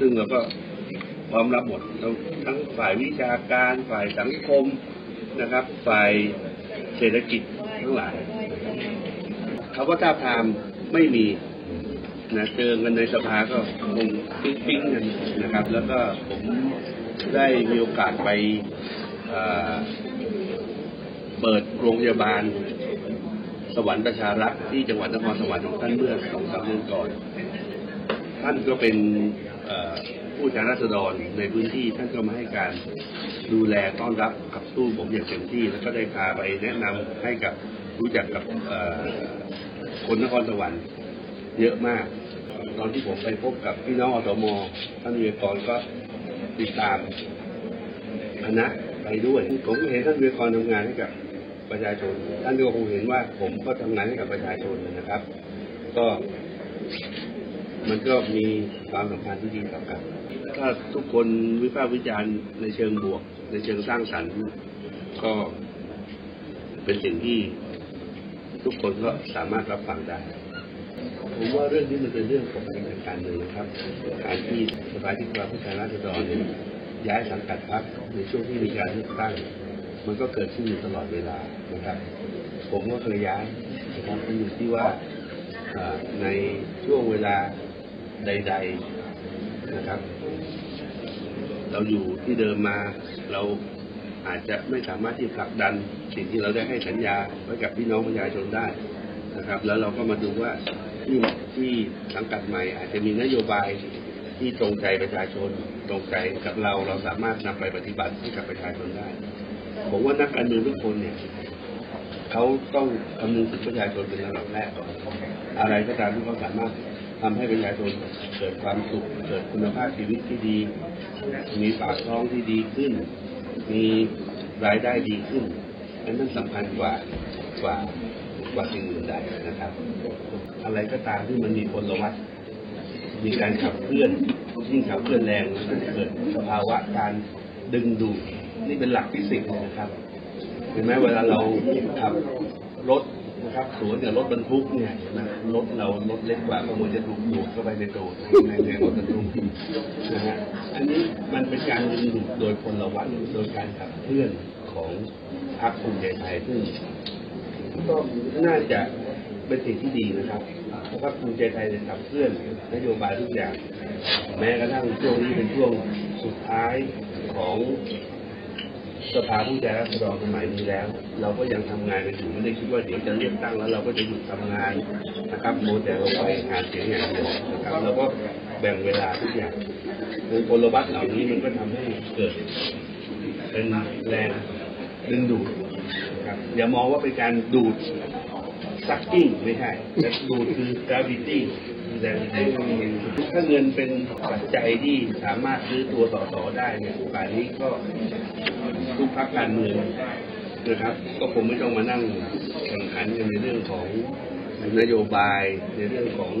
ซึ่งเราก็พร้อมรับหมดทั้งทั้งฝ่ายวิชาการฝ่ายสังคมนะครับ ฝ่ายเศรษฐกิจทั้งหลายเขาก็ท้าทามไม่มีนะเจอกันในสภาก็คงปิ๊งๆกันนะครับ แล้วก็ผมได้มีโอกาสไปเอ่อเปิดโรงพยาบาล สวรรค์ประชารักษ์ที่จังหวัดนครสวรรค์ของท่านเมื่อสองสามเดือนก่อน ท่านก็เป็นผู้แทนราษฎรในพื้นที่ท่านก็มาให้การดูแลต้อนรับขับสู้ผมอย่างเต็มที่ แล้วก็ได้พาไปแนะนำให้กับรู้จักกับคนนครสวรรค์เยอะมาก ตอนที่ผมไปพบกับพี่น้องอสมท่านวิเวกรก็ติดตามคณะไปด้วย ผมเห็นท่านวิเวกรทำงานให้กับประชาชน ท่านก็คงเห็นว่าผมก็ทำงานให้กับประชาชนนะครับ ก็ มันก็มีความสัมพันธ์ที่ดีต่อกัน ถ้าทุกคนวิพากษ์วิจารณ์ในเชิงบวก ในเชิงสร้างสรรค์ ก็เป็นสิ่งที่ทุกคนก็สามารถรับฟังได้ ผมว่าเรื่องนี้มันเป็นเรื่องปกติทางการเมืองนะครับการที่สมาชิกสภาผู้แทนราษฎรเนี่ยย้ายสังกัดพรรคในช่วงที่มีการเลือกตั้ง มันก็เกิดขึ้นอยู่ตลอดเวลานะครับ ผมก็เคยย้ายนะครับมันอยู่ที่ว่าในช่วงเวลา ใดๆนะครับ เราอยู่ที่เดิมมาเราอาจจะไม่สามารถที่ผลักดันสิ่งที่เราได้ให้สัญญาไว้กับพี่น้องประชาชนได้นะครับ แล้วเราก็มาดูว่าที่ที่สังกัดใหม่ อาจจะมีนโยบายที่ตรงใจประชาชน ตรงใจกับเราเราสามารถนำไปปฏิบัติให้กับประชาชนได้ ผมว่านักการเมืองทุกคนเนี่ยเขาต้องคำนึงถึงประชาชนเป็นระดับแรกก่อนอะไรก็ตามที่เขาสามารถ ทำให้ประชาชนเกิดความสุข เกิดคุณภาพชีวิตที่ดี มีปากท้องที่ดีขึ้น มีรายได้ดีขึ้นอันนั้นสำคัญกว่ากว่ากว่าสิ่งอื่นใดนะครับ อะไรก็ตามที่มันมีพลวัตมีการขับเคลื่อนยิ่งขับเคลื่อนแรงมันเกิดสภาวะการดึงดูดนี่เป็นหลักฟิสิกส์นะครับเห็นไหมเวลาเราขับรถ นะครับสวนกับรถบรรทุกเนี่ยเห็นไหมรถเรารถเล็กกว่าก็มันจะถูกดูดเข้าไปในตัวในในรถบรรทุกนะฮะอันนี้มันเป็นการดึงดูดโดยพลวัตโดยการขับเคลื่อนของพรรคภูมิใจไทยซึ่งก็น่าจะเป็นสิ่งที่ดีนะครับเพราะพรรคภูมิใจไทยจะขับเคลื่อนนโยบายทุกอย่าง แม้กระทั่งช่วงนี้เป็นช่วงสุดท้ายของ สภาผู้แทนราษฎรสมัยนี้แล้ว เราก็ยังทำงานกันอยู่ไม่ได้คิดว่าเดี๋ยวจะเลือกตั้งแล้วเราก็จะหยุดทำงานนะครับโมแต่เราไปหาเสียงอย่างเดียวนะครับเราก็แบ่งเวลาทุกอย่างในพลวัตเหล่านี้มันก็ทำให้เกิดเป็นแรงดึงดูดครับอย่ามองว่าเป็นการดูดซักกิ้งไม่ใช่แต่ดูดคือ gravity แต่ถ้าเงินเป็นปัจจัยที่สามารถซื้อตัวต่อต่อได้เนี่ยป่านนี้ก็ พรรคการเมืองนะครับ ก็คงไม่ต้องมานั่งแข่งขันกันในเรื่องของนโยบายในเรื่องของ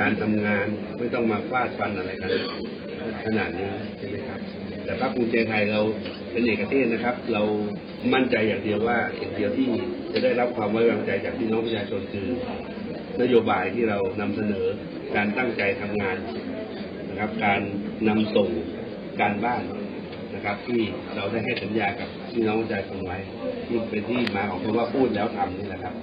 การทำงานไม่ต้องมาฟาดฟันอะไรกันขนาดนี้ใช่ไหมครับ แต่พรรคภูมิใจไทยเราเป็นเอกเทศนะครับ เรามั่นใจอย่างเดียวว่าสิ่งเดียวที่จะได้รับความไว้วางใจจากพี่น้องประชาชนคือนโยบายที่เรานำเสนอการตั้งใจทำงานนะครับ การนำส่งการบ้าน นะครับ ที่เราได้ให้สัญญากับพี่น้องประชาชนไว้ที่เป็นที่มาของคำว่าพูดแล้วทำนี่แหละครับ